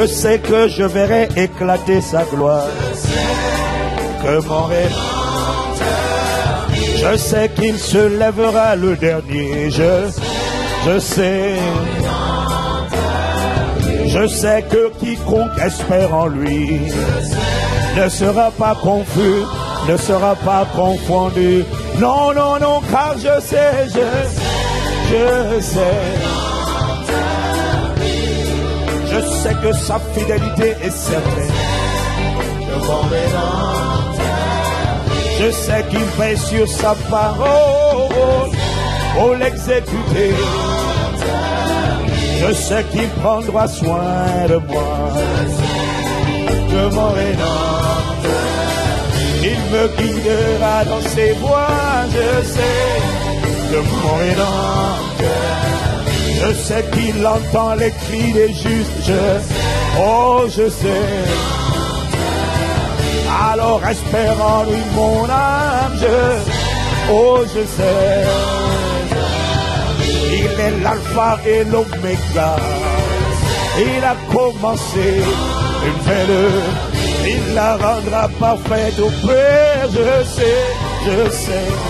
Je sais que je verrai éclater sa gloire. Que mon rédempteur Je sais qu'il se lèvera le dernier. Je, je sais. Je sais que quiconque espère en lui ne sera pas confus, ne sera pas confondu. Non, non, non, car je sais, je, je sais. Je sais que sa fidélité est certaine. Je sais qu'il fait sur sa parole pour l'exécuter. Je sais qu'il prendra soin de moi, mon rédempteur. Il me guidera dans ses voies, je sais, de mon rédempteur. Je sais qu'il entend les cris des justes, je, oh je sais. Alors espère en lui mon âme, je, oh je sais. Il est l'alpha et l'oméga. Il a commencé une belle, il la rendra parfaite au Père, je sais, je sais.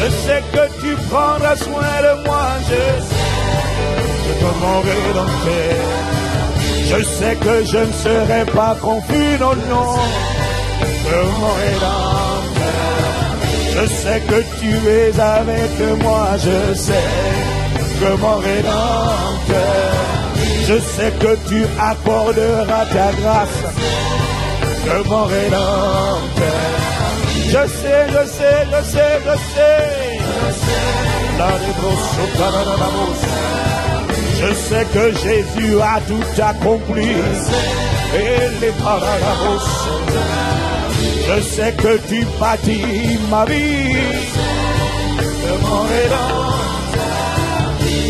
Je sais que tu prendras soin de moi, je sais que mon rédempteur. Je sais que je ne serai pas confus, non, non, de mon rédempteur. Je sais que tu es avec moi, je sais que mon. Je sais que tu accorderas ta grâce, que mon rédempteur. Je sais, je sais, je sais, je sais. Je sais que Jésus a tout accompli. Et les. Je sais que tu bâtis ma vie.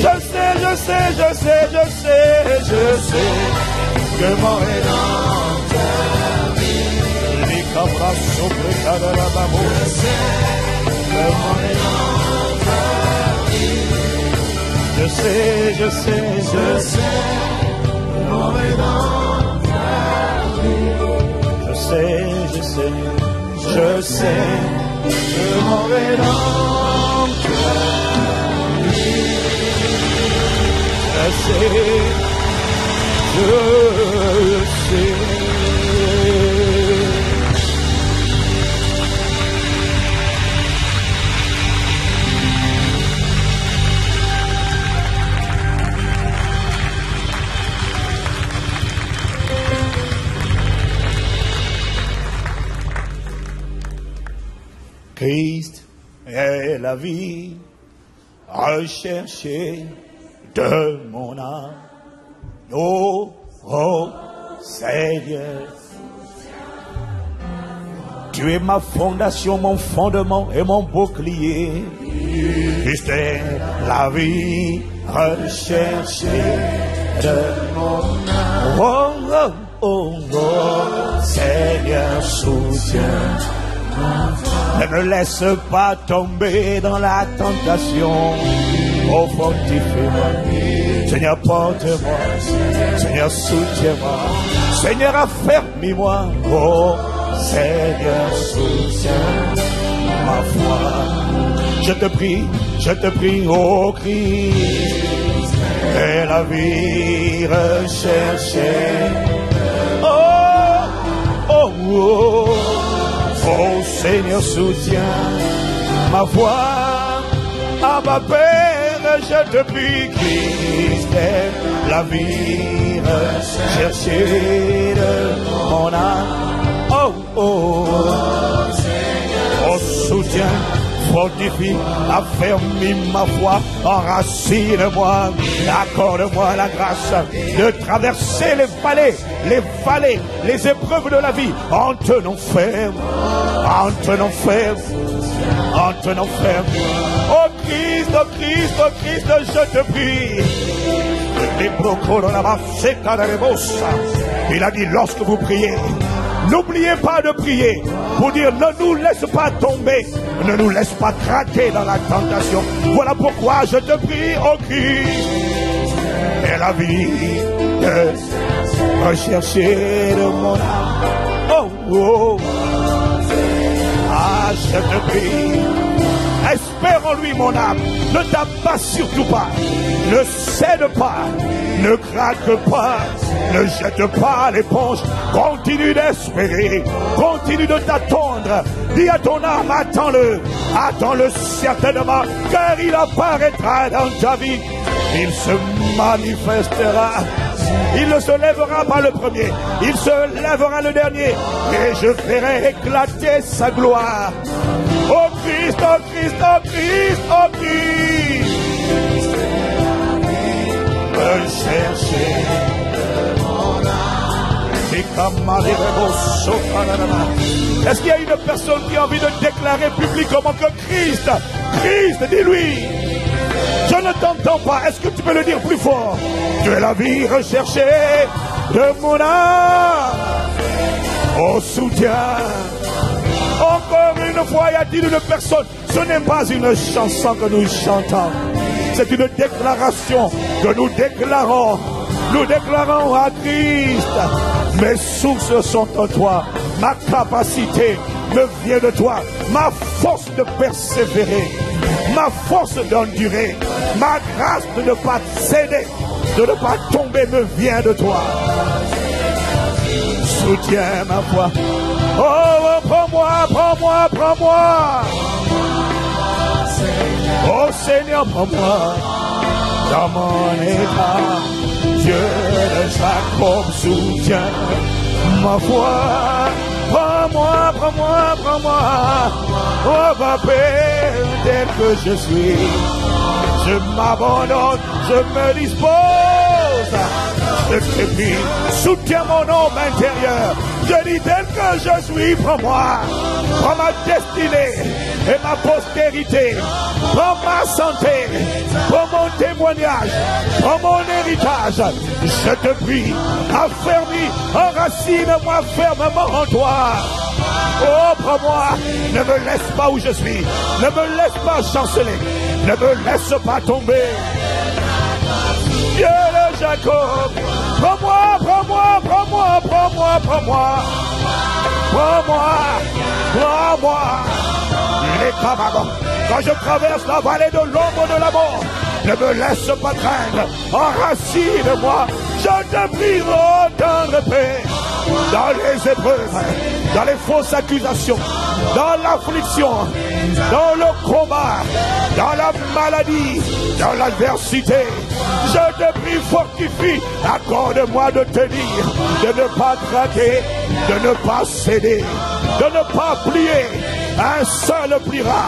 Je sais, je sais, je sais, je sais, je sais que mon. Les cabras sobre de la babose. Que mon rédempteur. Je sais, je sais, je sais. Mon rédempteur. Je sais, je sais, je sais que mon rédempteur. Je sais, je sais. La vie recherchée de mon âme. Oh, Seigneur. Tu es ma fondation, mon fondement et mon bouclier. Christ est la vie recherchée de mon âme. Oh, oh, oh, oh, Seigneur, soutiens ne me laisse pas tomber dans la tentation. Oh, fortifie-moi. Seigneur, porte-moi. Seigneur, soutiens-moi. Seigneur, affermis-moi. Oh, Seigneur, soutiens ma foi. Je te prie, je te prie, oh Christ. Et la vie recherchée. Oh, oh, oh. Oh Seigneur, soutiens ma voix. À ma peine, je te prie, Christ, la vie. Recherchée de mon âme. Oh, oh, oh, soutiens fortifie, affermis ma foi, enracine-moi, accorde-moi la grâce de traverser les vallées, les vallées, les épreuves de la vie en tenant ferme, en tenant ferme, en tenant ferme. Oh Christ, oh Christ, oh Christ, je te prie. Il a dit lorsque vous priez, N'oubliez pas de prier pour dire ne nous laisse pas tomber, ne nous laisse pas craquer dans la tentation. Voilà pourquoi je te prie, oh Christ. C'est la vie de rechercher de mon âme. Oh, oh. Ah. Espère en lui, mon âme. Ne tape surtout pas. Ne cède pas. Ne craque pas. Ne jette pas l'éponge. Continue d'espérer. Continue de t'attendre. Dis à ton âme, attends-le. Attends-le certainement, car il apparaîtra dans ta vie. Il se manifestera. Il ne se lèvera pas le premier, il se lèvera le dernier, et je ferai éclater sa gloire. Oh Christ, oh Christ, oh Christ, oh Christ. Me chercher est-ce qu'il y a une personne qui a envie de déclarer publiquement que Christ, Christ, dis-lui, je ne t'entends pas. Est-ce que tu peux le dire plus fort? Tu es la vie recherchée de mon âme. Au soutien. Encore une fois, y a-t-il une personne Ce n'est pas une chanson que nous chantons. C'est une déclaration que nous déclarons. Nous déclarons à Christ mes sources sont en toi. Ma capacité me vient de toi. Ma force de persévérer. Ma force d'endurer. Ma grâce de ne pas céder. De ne pas tomber me vient de toi. Soutiens ma foi. Oh, prends-moi, prends-moi, prends-moi. Oh Seigneur, prends-moi dans mon état. Dieu de Jacob soutient ma foi. Prends-moi, prends-moi, prends-moi. Oh, papa, tel que je suis. Je m'abandonne, je me dispose. Je te prie, soutiens mon homme intérieur. Je dis tel que je suis, prends-moi. Prends ma destinée et ma postérité. Prends ma santé, prends mon témoignage, prends mon héritage. Je te prie, affermis, enracine-moi fermement en toi. Oh, prends-moi, ne me laisse pas où je suis, ne me laisse pas chanceler, ne me laisse pas tomber. Dieu de Jacob, prends-moi, prends-moi, prends-moi, prends-moi, prends-moi, prends-moi, prends-moi. Quand je traverse la vallée de l'ombre de la mort, ne me laisse pas craindre. Enracine-moi. Je te prie, oh paix. Dans les épreuves, dans les fausses accusations, dans l'affliction, dans le combat, dans la maladie, dans l'adversité. Je te prie, fortifie, accorde-moi de tenir, de ne pas craquer, de ne pas céder, de ne pas plier, un seul pliera.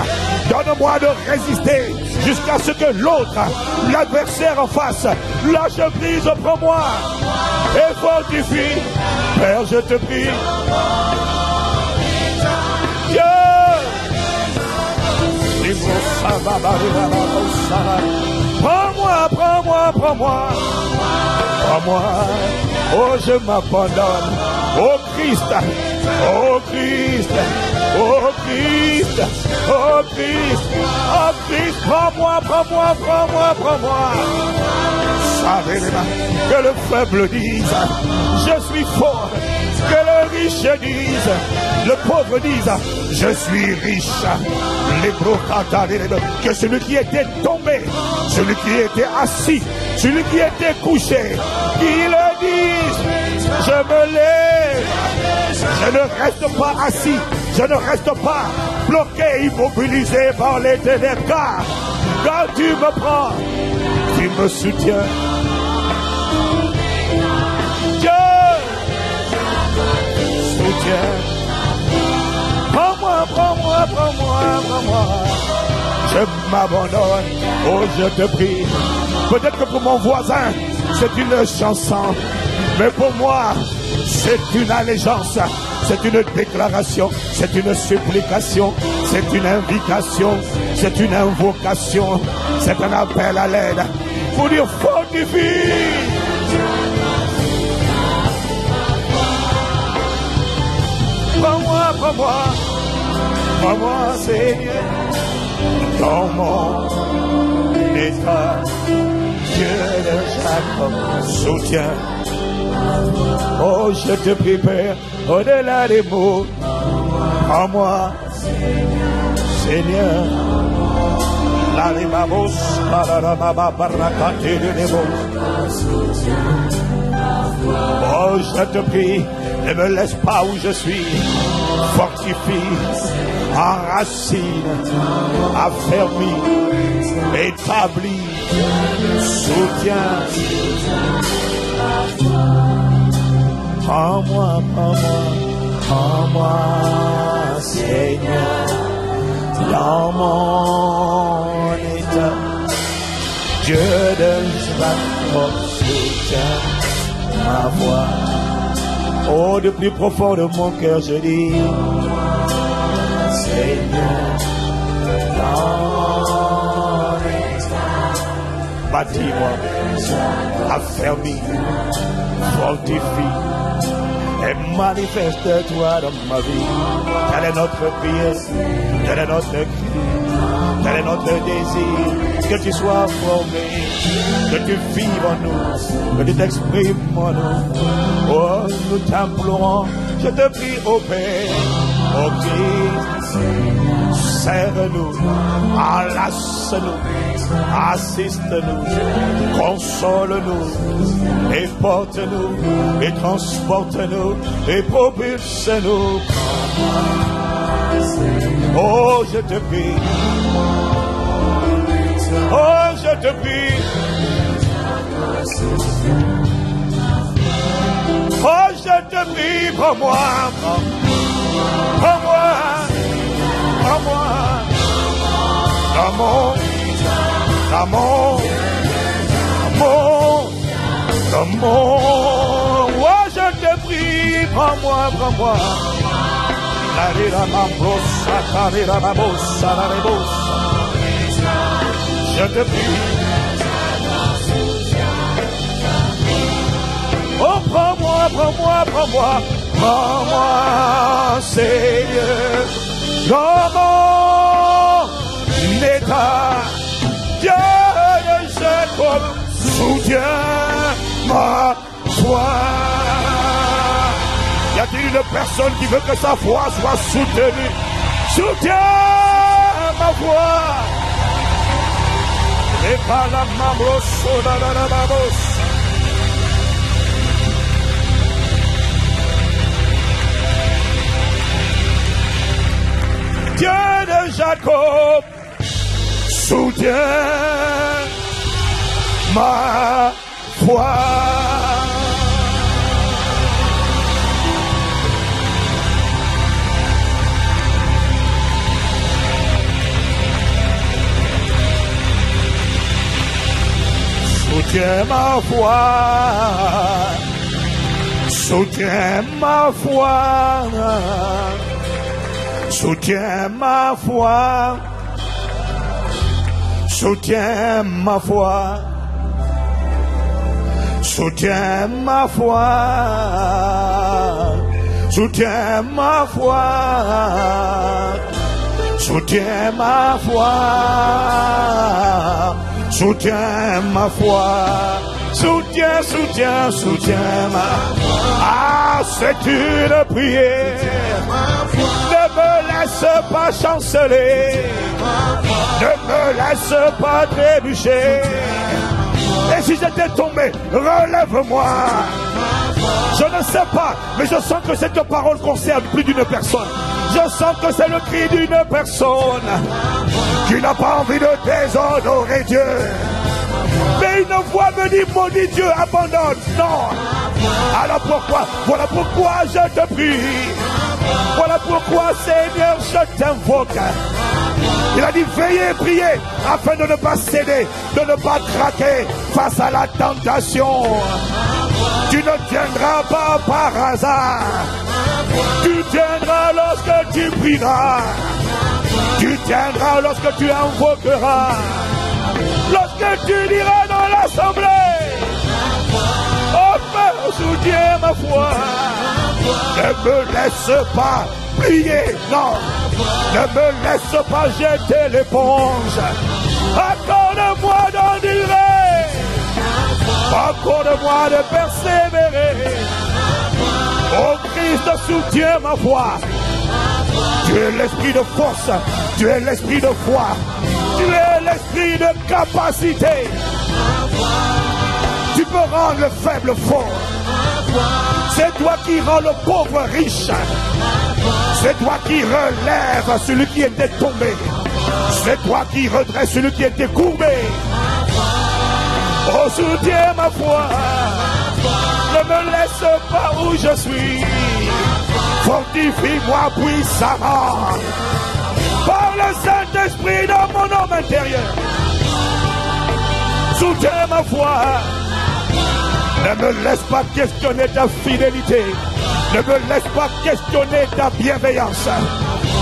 Donne-moi de résister jusqu'à ce que l'autre, l'adversaire en face, lâche prise, prends-moi et fortifie. Père, je te prie. Prends-moi, prends-moi, prends-moi. Prends-moi. Oh, je m'abandonne. Oh Christ. Oh Christ. Oh Christ, oh Christ, oh Christ, prends-moi, prends-moi, prends-moi, prends-moi. Que le faible dise, je suis fort. Que le riche dise, le pauvre dise, je suis riche. Les que celui qui était tombé, celui qui était assis, celui qui était couché, qu'il le dise, je me lève, je ne reste pas assis, je ne reste pas bloqué, immobilisé par les ténèbres. Car quand tu me prends, tu me soutiens. Prends-moi, prends-moi, prends-moi, prends-moi. Je m'abandonne. Oh, je te prie. Peut-être que pour mon voisin, c'est une chanson. Mais pour moi, c'est une allégeance. C'est une déclaration, c'est une supplication, c'est une invitation, c'est une invocation, c'est un appel à l'aide. Pour dire fortifie. Prends-moi, prends-moi, Seigneur, dans mon état. Dieu de Jacob, soutiens. Oh, je te prie, Père, au-delà des mots, en moi, Seigneur. La rimamos, la de Oh, je te prie, ne me laisse pas où je suis. Fortifie, enracine, affermi, établi, soutien. Prends-moi, prends-moi, prends-moi, Seigneur, dans mon état. Dieu de Jacob, soutien ma voix. Oh, de plus profond de mon cœur, je dis, Seigneur. Bâtis-moi, affermis, fortifie et manifeste-toi dans ma vie. Quelle est notre prière, quel est notre cri, quel est notre désir, que tu sois formé, que tu vives en nous, que tu t'exprimes en nous. Oh, nous t'implorons, je te prie au Père, au Christ, serre-nous, enlace-nous, assiste-nous, console-nous, et porte-nous, et transporte-nous, et propulse-nous. Oh, je te prie. Oh, je te prie. Oh, je te prie, prends-moi. Prends-moi. Prends-moi. L'amour. L'amour. L'amour. L'amour. Oh, je te prie, prends-moi, prends-moi. La rira mambosa, carira babosa, la rebosa. Je te prie. Oh, prends-moi, prends-moi, prends-moi, prends-moi, Seigneur, dans mon état. Dieu de Jacob, soutiens ma foi. Y a-t-il une personne qui veut que sa foi soit soutenue? Soutiens ma foi. Et par la mambo, la la Dieu de Jacob, soutiens ma foi. Soutiens ma foi. Soutiens ma foi. Soutiens ma foi. Soutiens ma foi. Soutiens ma foi. Soutiens ma foi. Soutiens ma foi. Soutiens ma foi. Soutiens, soutiens, soutiens ma foi. Ah, c'est une prière. Ne me laisse pas chanceler. Ne me laisse pas trébucher. Et si j'étais tombé, relève-moi. Je ne sais pas, mais je sens que cette parole concerne plus d'une personne. Je sens que c'est le cri d'une personne qui n'a pas envie de déshonorer Dieu. Mais une voix me dit, maudit Dieu, abandonne. Non. Alors pourquoi Voilà pourquoi je te prie. Voilà pourquoi, Seigneur, je t'invoque. Il a dit, veillez et priez afin de ne pas céder, de ne pas craquer face à la tentation. Tu ne tiendras pas par hasard. Tu tiendras lorsque tu prieras. Tu tiendras lorsque tu invoqueras. Lorsque tu diras dans l'assemblée. Oh Père, soutiens ma foi. Ne me laisse pas plier. Non. Ne me laisse pas jeter l'éponge. Accorde-moi d'endurer. moi de persévérer. Oh Christ, soutiens ma foi. Tu es l'esprit de force. Tu es l'esprit de foi. Tu es l'esprit de capacité. Tu peux rendre le faible fort. C'est toi qui rends le pauvre riche. C'est toi qui relève celui qui était tombé. C'est toi qui redresse celui qui était courbé. Oh, soutiens ma foi. Ne me laisse pas où je suis. Fortifie-moi puissamment. Par le Saint-Esprit dans mon homme intérieur. Soutiens ma foi. Ne me laisse pas questionner ta fidélité. Ne me laisse pas questionner ta bienveillance.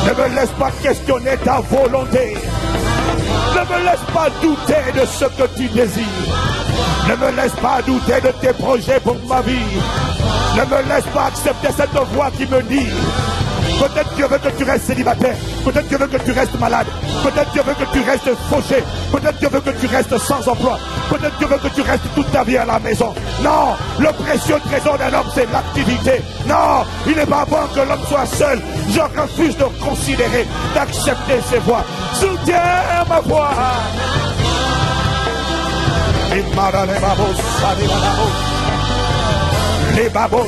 Ne me laisse pas questionner ta volonté. Ne me laisse pas douter de ce que tu désires. Ne me laisse pas douter de tes projets pour ma vie. Ne me laisse pas accepter cette voix qui me dit Peut-être Dieu veut que tu restes célibataire. Peut-être Dieu veut que tu restes malade. Peut-être Dieu veut que tu restes fauché. Peut-être Dieu veut que tu restes sans emploi. Peut-être Dieu veut que tu restes toute ta vie à la maison. Non, le précieux trésor d'un homme, c'est l'activité. Non, il n'est pas bon que l'homme soit seul. Je refuse de considérer, d'accepter ses voix. Soutiens ma voix. Babos,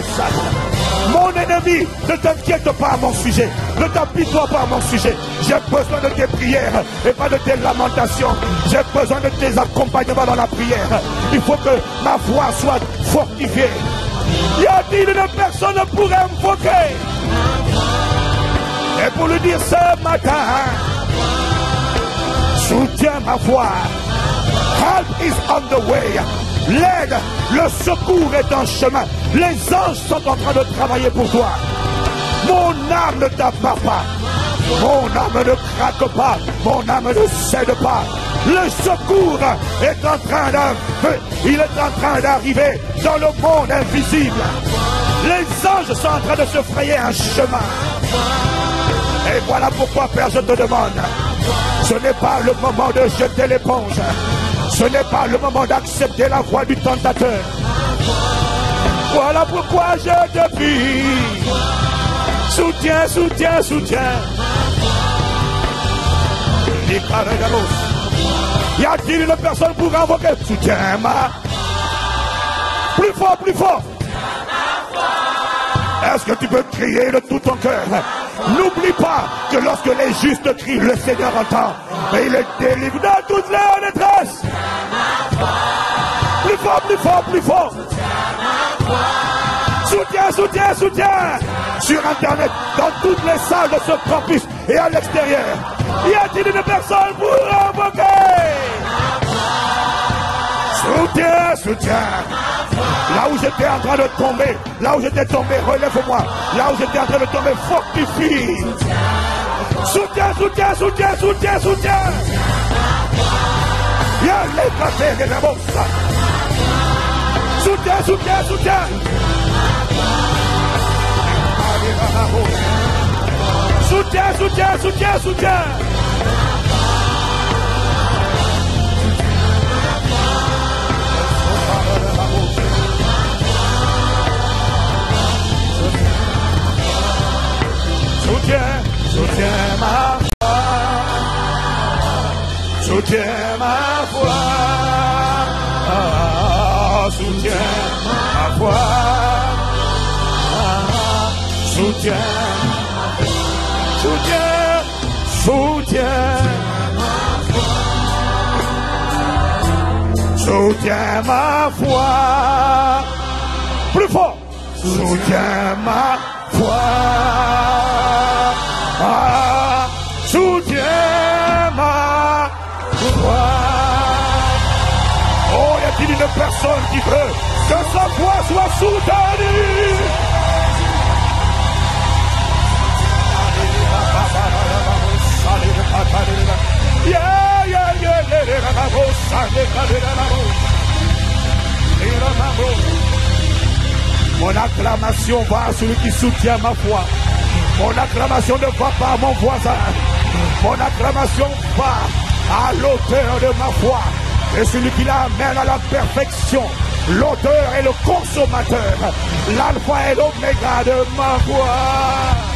mon ennemi, ne t'inquiète pas à mon sujet. Ne t'apitoie pas à mon sujet. J'ai besoin de tes prières et pas de tes lamentations. J'ai besoin de tes accompagnements dans la prière. Il faut que ma foi soit fortifiée. Y a-t-il une personne pour invoquer Et pour lui dire ce matin, soutiens ma foi. Help is on the way. L'aide, le secours est en chemin. Les anges sont en train de travailler pour toi. Mon âme ne t'abat pas. Mon âme ne craque pas. Mon âme ne cède pas. Le secours est en train de, il est en train d'arriver dans le monde invisible. Les anges sont en train de se frayer un chemin. Et voilà pourquoi, Père, je te demande, ce n'est pas le moment de jeter l'éponge. Ce n'est pas le moment d'accepter la voix du tentateur. Voilà pourquoi je te prie. Soutiens, soutiens, soutiens. Y a-t-il une personne pour invoquer? Soutiens-moi. Plus fort, plus fort. Est-ce que tu peux crier de tout ton cœur? N'oublie pas que lorsque les justes crient, le Seigneur entend. Et il est délivré dans toutes les détresses. Plus fort, plus fort, plus fort. Soutien, soutien, soutien. Sur Internet, dans toutes les salles de ce campus et à l'extérieur. Y a-t-il une personne pour invoquer? Soutien, soutien. Là où j'étais en train de tomber, là où j'étais tombé, relève-moi. Là où j'étais en train de tomber, fortifie. Soutien, soutien, soutien, soutien, soutien. Y'a les cafés de la bosse. Soutien, soutien, soutien. Soutien, soutien, soutien, soutien. Soutiens, foi. Ah, soutiens. Soutiens, soutiens. Soutiens ma foi. Plus fort. Soutiens ma foi. Soutiens ma foi. Oh, y personne qui veut que sa foi soit soutenue Mon acclamation va à celui qui soutient ma foi. Mon acclamation ne va pas à mon voisin. Mon acclamation va à l'auteur de ma foi. Et celui qui l'amène à la perfection. L'auteur et le consommateur, l'alpha et l'oméga de ma voix.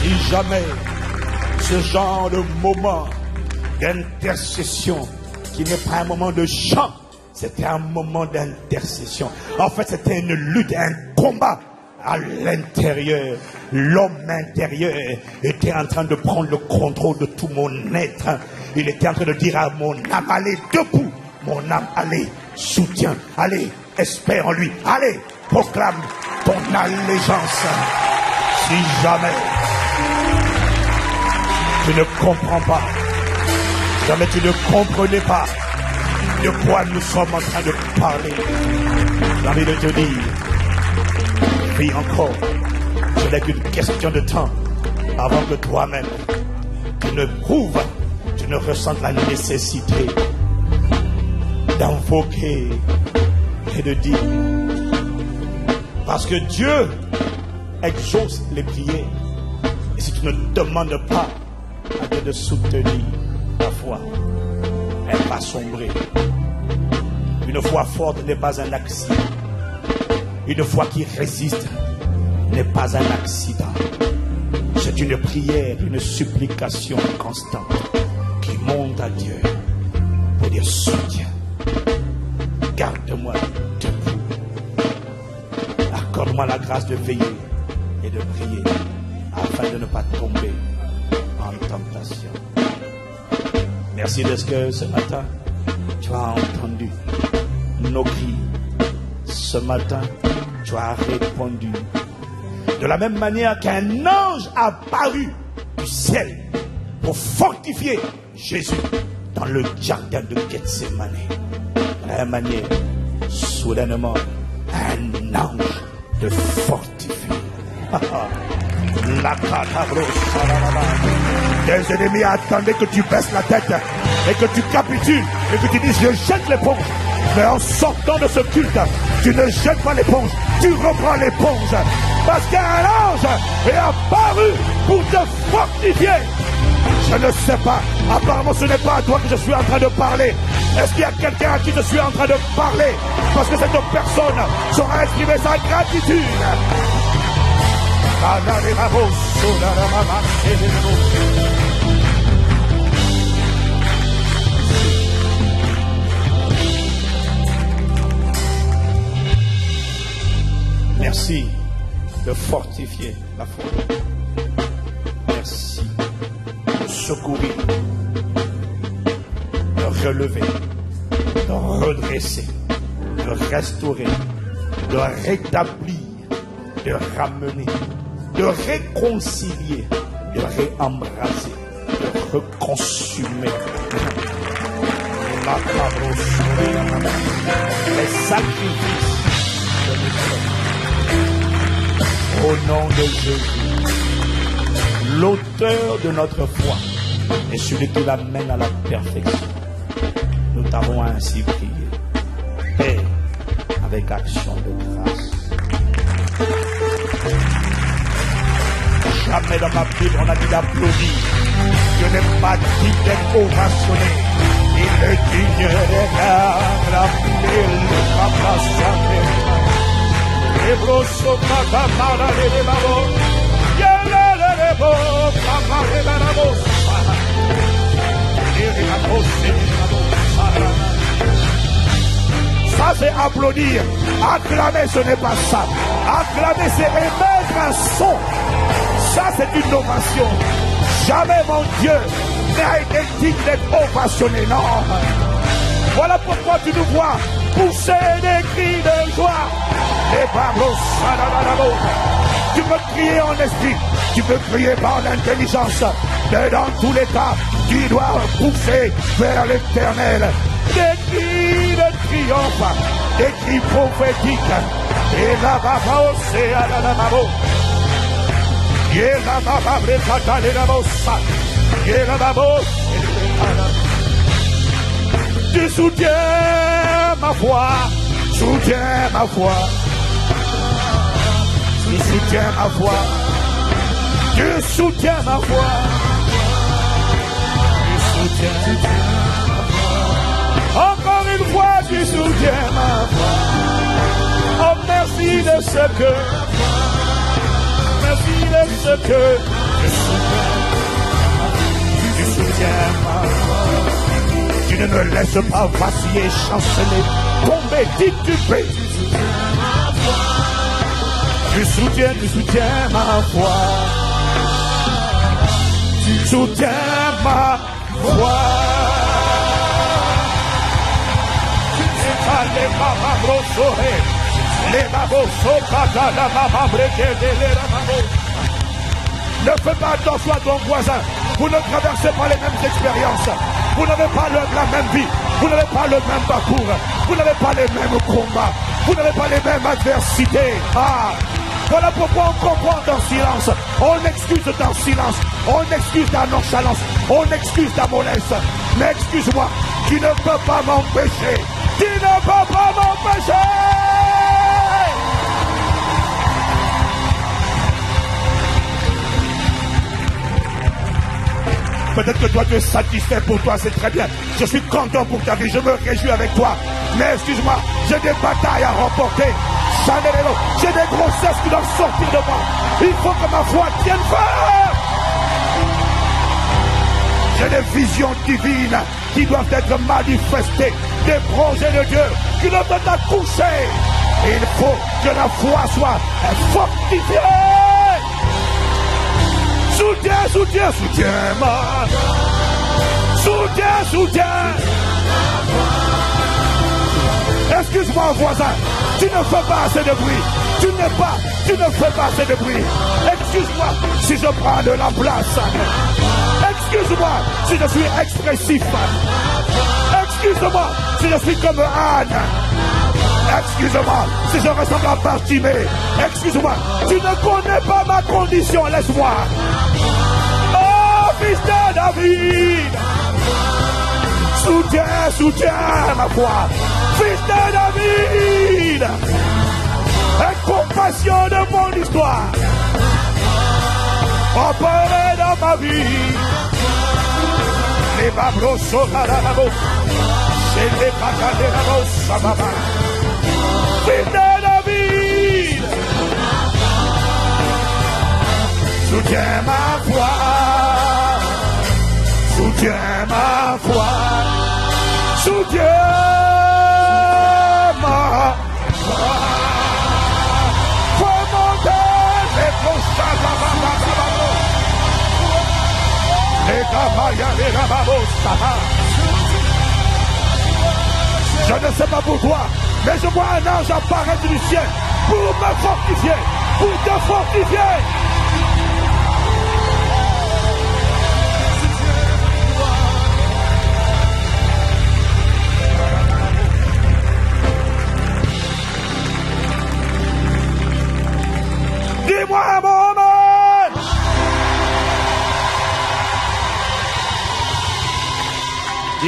Si jamais ce genre de moment d'intercession, qui n'est pas un moment de chant, c'était un moment d'intercession. En fait, c'était une lutte, un combat à l'intérieur. L'homme intérieur était en train de prendre le contrôle de tout mon être. Il était en train de dire à mon âme, allez debout, mon âme, allez, soutiens, allez, espère en lui, allez, proclame ton allégeance. Si jamais tu ne comprends pas, jamais tu ne comprenais pas de quoi nous sommes en train de parler, envie de te dire, vis encore, ce n'est qu'une question de temps avant que toi-même, tu ne prouves, tu ne ressentes la nécessité d'invoquer et de dire, parce que Dieu exauce les prières. Et si tu ne demandes pas à Dieu de soutenir ta foi, elle va sombrer. Une foi forte n'est pas un accident. Une foi qui résiste n'est pas un accident. C'est une prière, une supplication constante qui monte à Dieu pour dire soutien. Garde-moi debout. Accorde-moi la grâce de veiller et de prier afin de ne pas tomber en tentation. Merci de ce que ce matin, tu as entendu nos cris. Ce matin, tu as répondu. De la même manière qu'un ange a paru du ciel pour fortifier Jésus dans le jardin de Gethsemane. De la même manière, soudainement, un ange te fortifie. La Des ennemis attendaient que tu baisses la tête et que tu capitules et que tu dises je jette l'éponge. Mais en sortant de ce culte, tu ne jettes pas l'éponge, tu reprends l'éponge. Parce qu'un ange est apparu pour te fortifier. Je ne sais pas. Apparemment, ce n'est pas à toi que je suis en train de parler. Est-ce qu'il y a quelqu'un à qui je suis en train de parler? Parce que cette personne saura exprimer sa gratitude. Merci de fortifier la foi. Merci de secourir, de relever, de redresser, de restaurer, de rétablir, de ramener, de réconcilier, de réembraser, de reconsumer. Les sacrifices de au nom de Jésus, l'auteur de notre foi et celui qui l'amène à la perfection. Nous t'avons ainsi prié. Et avec action de grâce. Jamais dans ma Bible on a dit d'applaudir. Je n'ai pas dit d'être ovationné. Il est digne de la, la, Ça c'est applaudir. Acclamer ce n'est pas ça. Acclamer c'est émettre un son. Ça c'est une ovation. Jamais mon Dieu n'a été digne d'être ovationné. Non. Voilà pourquoi tu nous vois pousser des cris de joie. Tu peux crier en esprit, tu peux crier par l'intelligence, mais dans tous les cas, tu dois pousser vers l'éternel. Des cris de triomphe, des cris prophétiques. Et la baba aussi à la. Et la. Et la babo. Tu soutiens ma foi, soutiens ma foi. Tu soutiens ma foi. Tu soutiens ma foi. Tu soutiens. Encore une fois, tu soutiens ma foi. Oh, merci de ce que. Merci de ce que. Tu soutiens ma foi. Ne me laisses pas vaciller, chanceler, tomber, tituber. Tu soutiens, tu soutiens ma foi. Tu soutiens ma foi. Ne fais pas attention à ton voisin. Vous ne traversez pas les mêmes expériences. Vous n'avez pas la même vie. Vous n'avez pas le même parcours. Vous n'avez pas les mêmes combats. Vous n'avez pas les mêmes adversités. Ah, voilà pourquoi on comprend dans le silence. On excuse dans le silence. On excuse la nonchalance. On excuse la mollesse. Mais excuse-moi, tu ne peux pas m'empêcher. Tu ne peux pas m'empêcher. Peut-être que toi tu es satisfait pour toi, c'est très bien. Je suis content pour ta vie, je me réjouis avec toi. Mais excuse-moi, j'ai des batailles à remporter. J'ai des grossesses qui doivent sortir de moi. Il faut que ma foi tienne fort. J'ai des visions divines qui doivent être manifestées. Des projets de Dieu qui doivent être accouchés. Il faut que la foi soit fortifiée. Soutiens, soutiens, soutiens, ma. Soutiens, soutiens. Excuse-moi, voisin. Tu ne fais pas assez de bruit. Tu n'es pas, tu ne fais pas assez de bruit. Excuse-moi si je prends de la place. Excuse-moi si je suis expressif. Excuse-moi si je suis comme Anne. Excuse-moi si je ressemble à Bartimée. Excuse-moi, tu ne connais pas ma condition, laisse-moi. Fils de David. Soutiens, soutiens ma foi. Fils de David. Aie compassion de mon histoire. Opérez dans ma vie. Les babros sont à la. C'est les patates de la. Fils de David. Soutiens ma foi. Soutiens ma foi. Soutiens ma foi. Fais monter les babababababos. Les gamaya, les. Je ne sais pas pourquoi, mais je vois un ange apparaître du ciel pour me fortifier, pour te fortifier.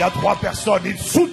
Il y a trois personnes, ils soutiennent.